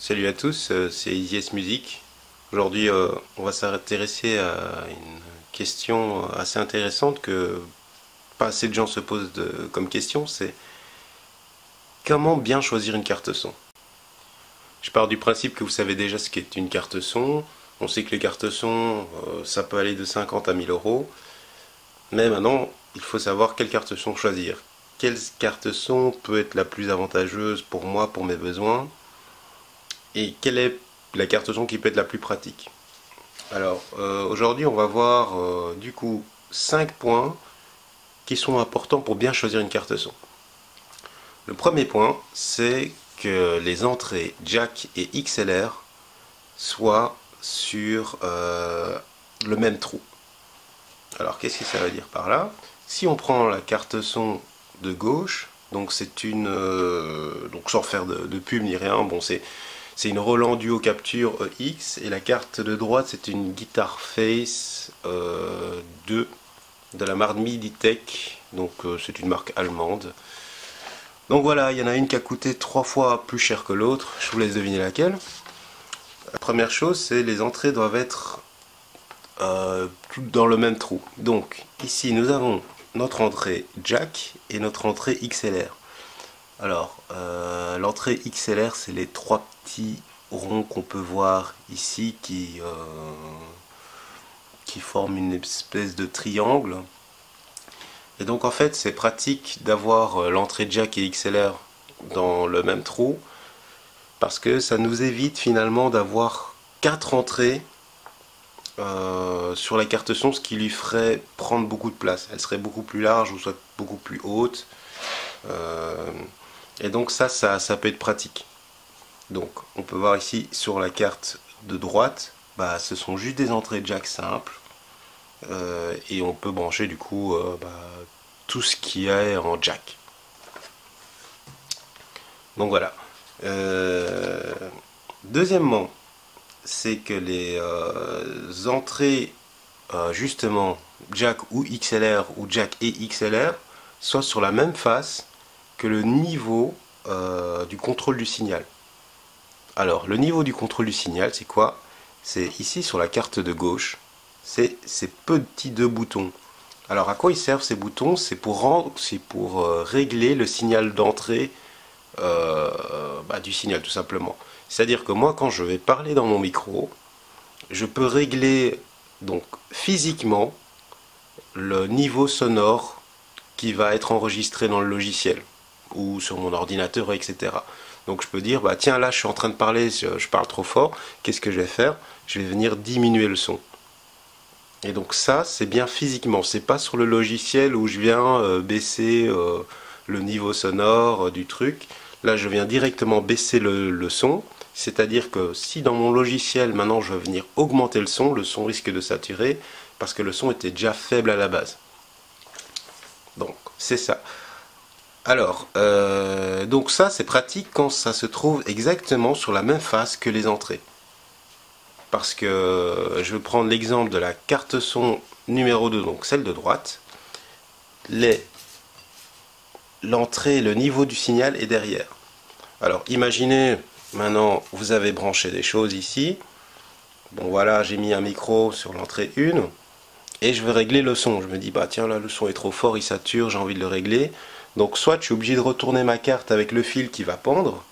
Salut à tous, euh, c'est Yes Music. Aujourd'hui, euh, on va s'intéresser à une question assez intéressante que pas assez de gens se posent comme question, c'est comment bien choisir une carte son? Je pars du principe que vous savez déjà ce qu'est une carte son. On sait que les cartes son, euh, ça peut aller de 50 à 1000 euros. Mais maintenant, il faut savoir quelle carte son choisir. Quelle carte son peut être la plus avantageuse pour moi, pour mes besoins? Et quelle est la carte son qui peut être la plus pratique. Alors euh, aujourd'hui on va voir euh, du coup 5 points qui sont importants pour bien choisir une carte son. Le premier point c'est que les entrées jack et XLR soient sur euh, le même trou. Alors qu'est-ce que ça veut dire par là? Si on prend la carte son de gauche, donc c'est une donc sans faire de, de pub ni rien, bon c'est c'est une Roland Duo Capture X et la carte de droite c'est une Guitar Face 2 euh, de la marque Miditech, donc euh, c'est une marque allemande. Donc voilà, il y en a une qui a coûté trois fois plus cher que l'autre, je vous laisse deviner laquelle. La première chose c'est les entrées doivent être euh, dans le même trou. Donc ici nous avons notre entrée jack et notre entrée XLR. Alors, euh, l'entrée XLR, c'est les trois petits ronds qu'on peut voir ici qui, euh, qui forment une espèce de triangle. Et donc en fait, c'est pratique d'avoir euh, l'entrée jack et XLR dans le même trou parce que ça nous évite finalement d'avoir quatre entrées sur la carte son, ce qui lui ferait prendre beaucoup de place. Elle serait beaucoup plus large ou soit beaucoup plus haute. Et donc ça, ça, peut être pratique. Donc on peut voir ici sur la carte de droite, bah, ce sont juste des entrées jack simples. Euh, et on peut brancher du coup euh, bah, tout ce qui est en jack. Donc voilà. Euh, deuxièmement, c'est que les entrées justement jack ou XLR ou jack et XLR soient sur la même face que le niveau euh, du contrôle du signal. Alors, le niveau du contrôle du signal, c'est quoi? C'est ici sur la carte de gauche, c'est ces petits deux boutons. Alors, à quoi ils servent ces boutons? C'est pour, euh, régler le signal d'entrée euh, bah, du signal, tout simplement. C'est-à-dire que moi, quand je vais parler dans mon micro, je peux régler donc physiquement le niveau sonore qui va être enregistré dans le logiciel ou sur mon ordinateur, etc. Donc je peux dire, bah tiens là je suis en train de parler, je, parle trop fort, qu'est-ce que je vais faire? Je vais venir diminuer le son. Et donc ça c'est bien physiquement, c'est pas sur le logiciel où je viens euh, baisser euh, le niveau sonore euh, du truc. Là je viens directement baisser le, le son, c'est-à-dire que si dans mon logiciel maintenant je veux venir augmenter le son, le son risque de saturer parce que le son était déjà faible à la base. Donc c'est ça. Alors, euh, donc ça c'est pratique quand ça se trouve exactement sur la même face que les entrées. Parce que je vais prendre l'exemple de la carte son numéro 2, donc celle de droite. L'entrée, le niveau du signal est derrière. Alors imaginez, maintenant vous avez branché des choses ici. Bon voilà, j'ai mis un micro sur l'entrée 1 et je veux régler le son. Je me dis, bah tiens là le son est trop fort, il sature, j'ai envie de le régler. Donc soit je suis obligé de retourner ma carte avec le fil qui va pendre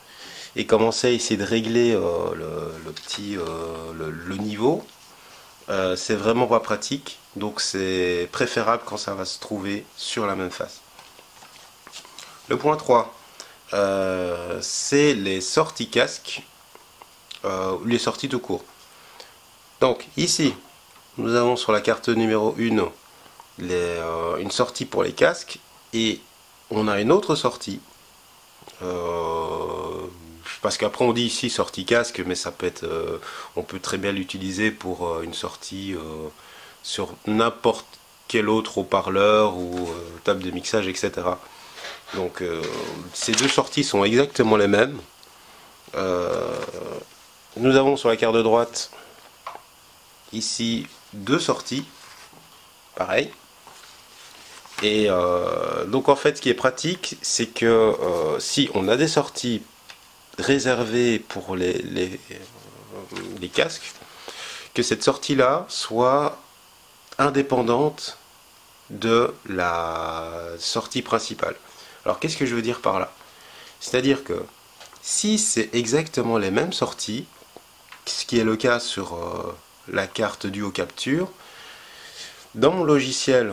et commencer à essayer de régler euh, le, petit euh, le, niveau. Euh, c'est vraiment pas pratique, donc c'est préférable quand ça va se trouver sur la même face. Le point 3, c'est les sorties casques, ou les sorties tout court. Donc ici, nous avons sur la carte numéro 1 une sortie pour les casques et on a une autre sortie. Euh, parce qu'après on dit ici sortie casque, mais ça peut être, euh, on peut très bien l'utiliser pour euh, une sortie sur n'importe quel autre haut-parleur ou table de mixage, etc. Donc ces deux sorties sont exactement les mêmes. nous avons sur la carte de droite ici deux sorties, pareil. Et euh, donc en fait ce qui est pratique c'est que euh, si on a des sorties réservé pour les, les, casques, que cette sortie-là soit indépendante de la sortie principale. Alors qu'est-ce que je veux dire par là? C'est-à-dire que si c'est exactement les mêmes sorties, ce qui est le cas sur euh, la carte Duo Capture, dans mon logiciel,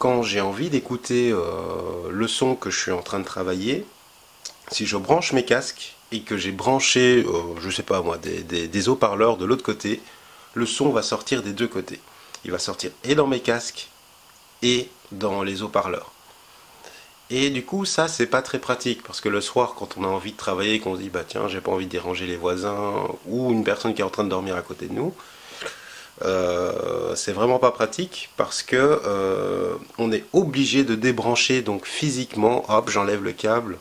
quand j'ai envie d'écouter euh, le son que je suis en train de travailler, si je branche mes casques et que j'ai branché, je euh, je sais pas moi, des haut-parleurs de l'autre côté, le son va sortir des deux côtés. Il va sortir et dans mes casques et dans les haut-parleurs. Et du coup, ça, c'est pas très pratique parce que le soir, quand on a envie de travailler, qu'on se dit, bah tiens, j'ai pas envie de déranger les voisins ou une personne qui est en train de dormir à côté de nous, euh, c'est vraiment pas pratique parce que euh, on est obligé de débrancher donc physiquement, hop, j'enlève le câble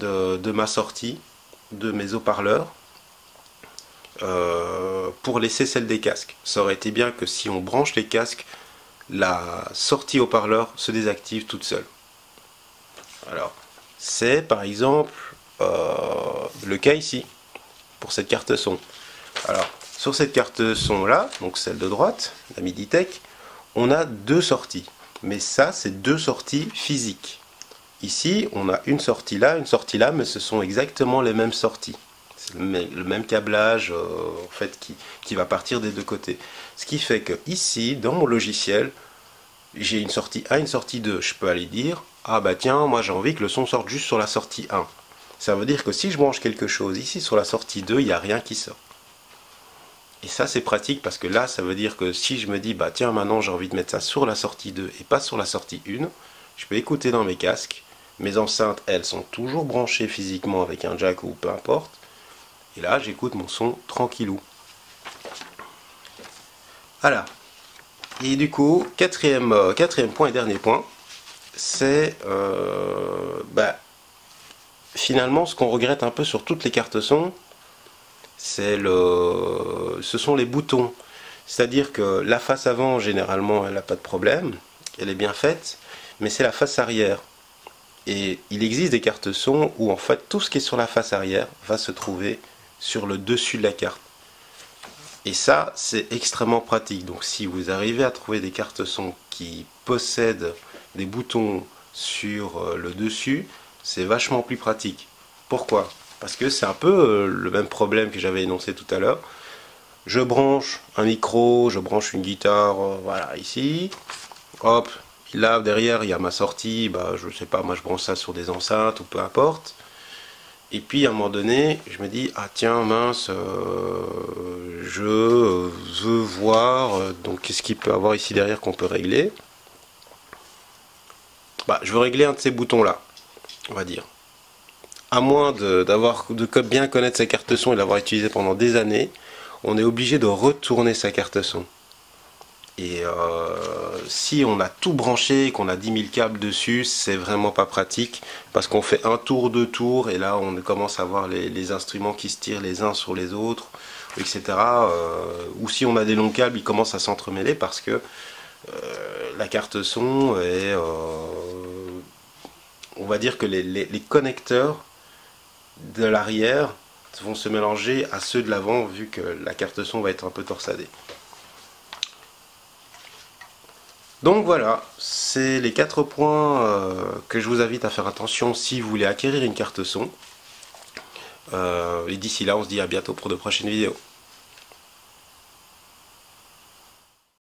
de, ma sortie, de mes haut-parleurs, euh, pour laisser celle des casques. Ça aurait été bien que si on branche les casques, la sortie haut-parleur se désactive toute seule. Alors, c'est par exemple le cas ici, pour cette carte son. Alors, sur cette carte son là, donc celle de droite, la Miditech, on a deux sorties. Mais ça, c'est deux sorties physiques. Ici, on a une sortie là, une sortie là, mais ce sont exactement les mêmes sorties le même câblage euh, en fait qui, qui, va partir des deux côtés. Ce qui fait que ici, dans mon logiciel, j'ai une sortie 1, une sortie 2. Je peux aller dire, ah bah tiens, moi j'ai envie que le son sorte juste sur la sortie 1. Ça veut dire que si je branche quelque chose ici sur la sortie 2, il n'y a rien qui sort. Et ça c'est pratique parce que là ça veut dire que si je me dis bah tiens maintenant j'ai envie de mettre ça sur la sortie 2 et pas sur la sortie 1, je peux écouter dans mes casques. Mes enceintes elles sont toujours branchées physiquement avec un jack ou peu importe. Et là, j'écoute mon son tranquillou. Voilà. Et du coup, quatrième, euh, quatrième point et dernier point, c'est euh, bah, finalement ce qu'on regrette un peu sur toutes les cartes son, ce sont les boutons. C'est-à-dire que la face avant, généralement, elle n'a pas de problème, elle est bien faite, mais c'est la face arrière. Et il existe des cartes son où en fait tout ce qui est sur la face arrière va se trouver sur le dessus de la carte. Et ça, c'est extrêmement pratique. Donc si vous arrivez à trouver des cartes son qui possèdent des boutons sur euh, le dessus, c'est vachement plus pratique. Pourquoi? Parce que c'est un peu euh, le même problème que j'avais énoncé tout à l'heure. Je branche un micro, je branche une guitare, euh, voilà, ici. Hop, là derrière il y a ma sortie, bah, je sais pas, moi je branche ça sur des enceintes ou peu importe. Et puis à un moment donné, je me dis ah tiens mince, euh, je veux voir donc qu'est-ce qu'il peut avoir ici derrière qu'on peut régler. Bah, je veux régler un de ces boutons là, on va dire. À moins de, bien connaître sa carte son et l'avoir utilisé pendant des années, on est obligé de retourner sa carte son. Et euh, si on a tout branché, qu'on a 10 000 câbles dessus, c'est vraiment pas pratique parce qu'on fait un tour, deux tours et là on commence à voir les, instruments qui se tirent les uns sur les autres, etc. Euh, ou si on a des longs câbles, ils commencent à s'entremêler parce que euh, la carte son est... on va dire que les connecteurs de l'arrière vont se mélanger à ceux de l'avant vu que la carte son va être un peu torsadée. Donc voilà, c'est les quatre points euh, que je vous invite à faire attention si vous voulez acquérir une carte son. Euh, et d'ici là, on se dit à bientôt pour de prochaines vidéos.